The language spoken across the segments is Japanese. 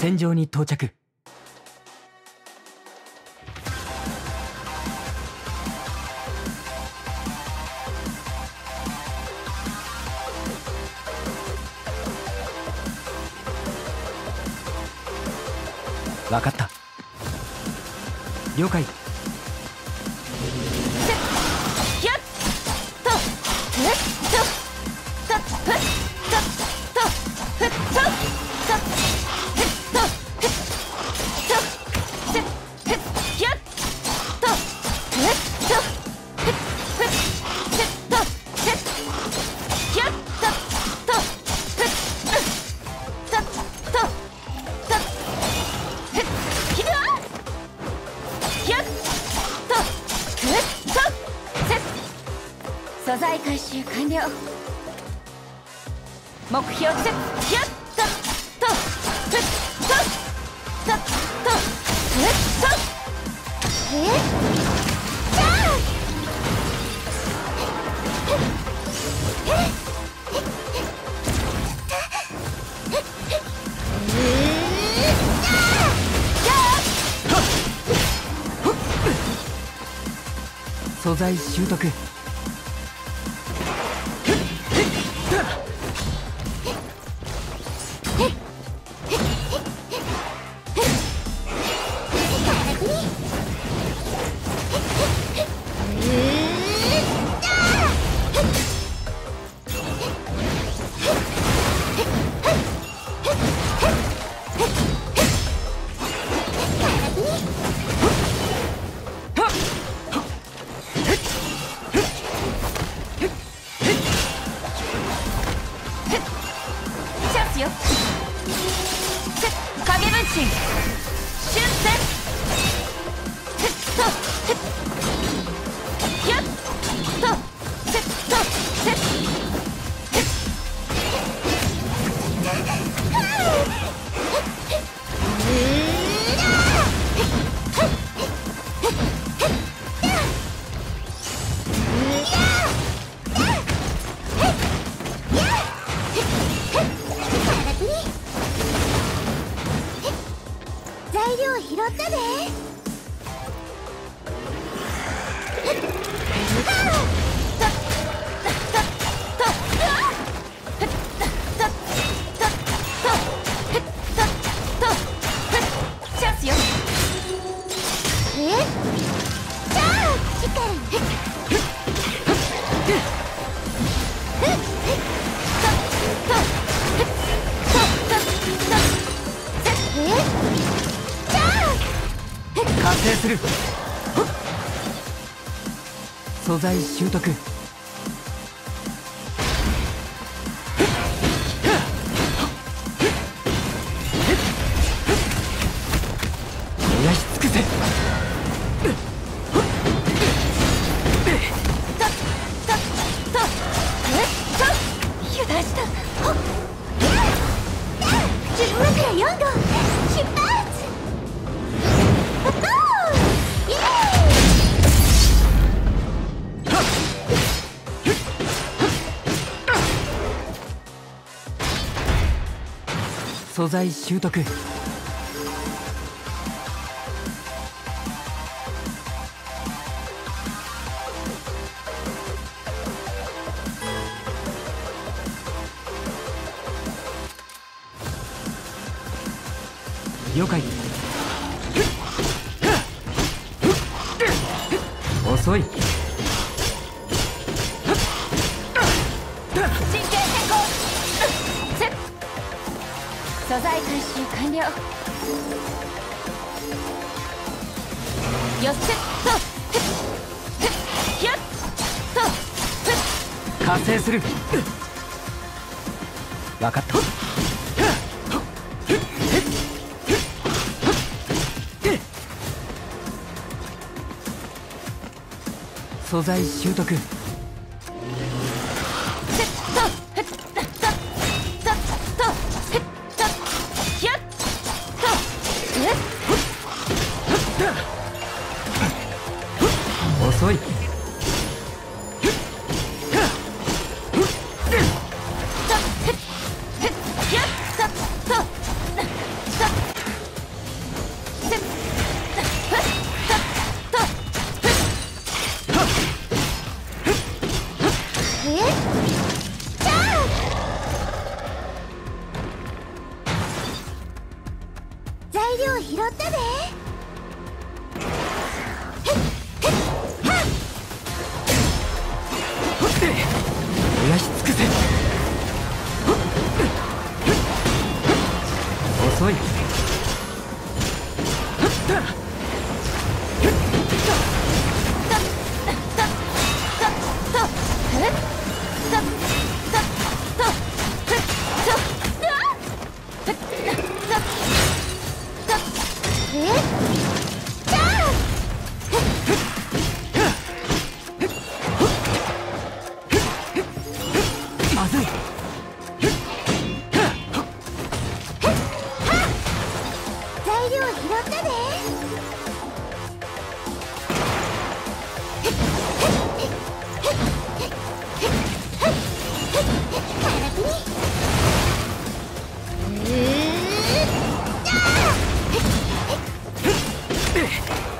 戦場に到着。分かった。了解。目標セットやったとふっとととふっとえじゃあ素材習得。Engaging! ったでする。素材習得。素材習得。回収完了よせっとふっふっやっとふっ完成する。分かった。素材習得。セット遅い。Ugh!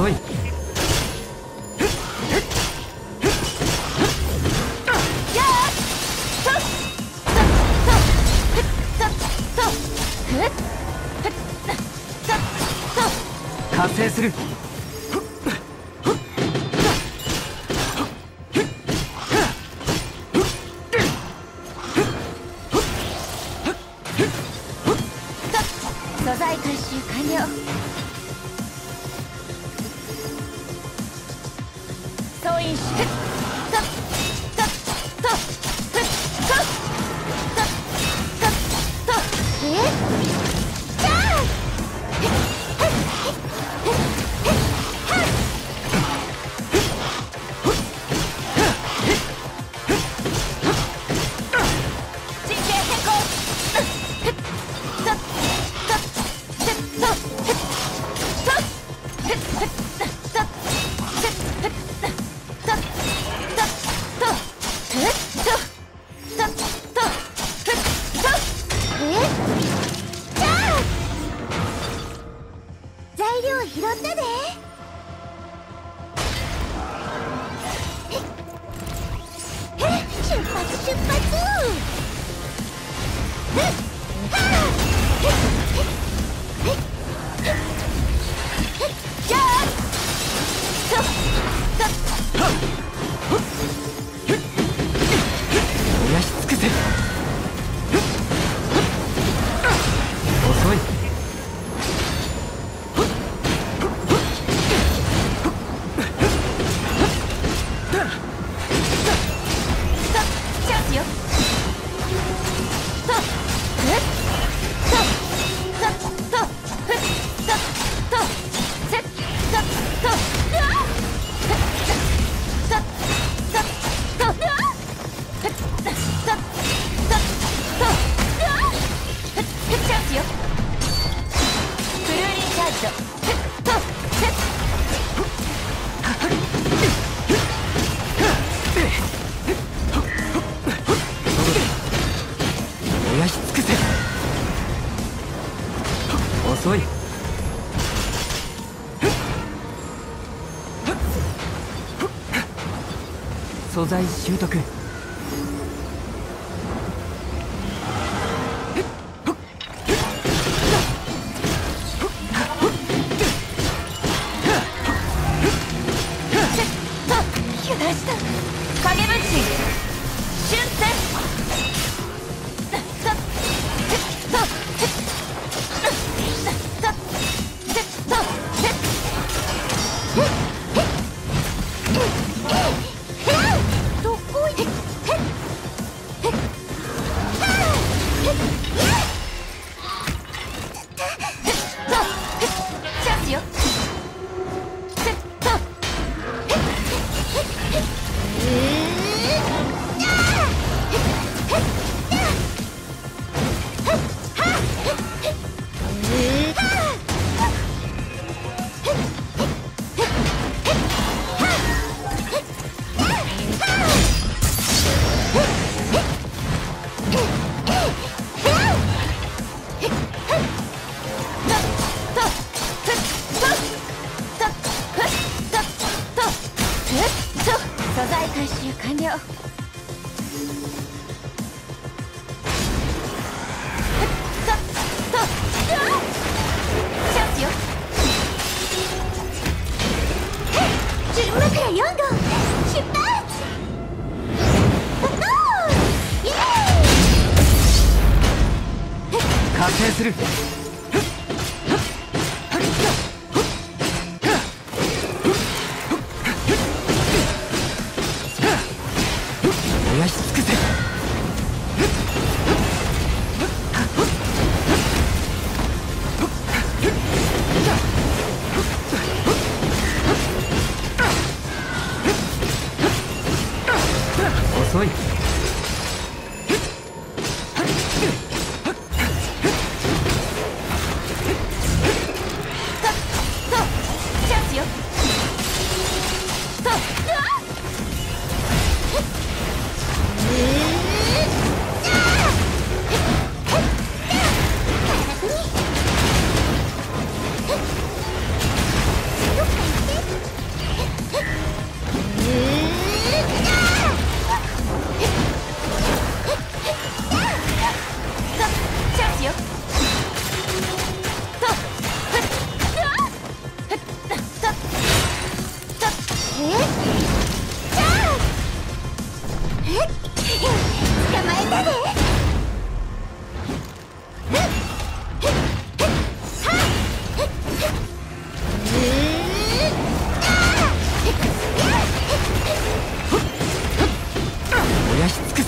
遅い。活性する。素材回収完了。素材習得。Hmph.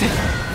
せ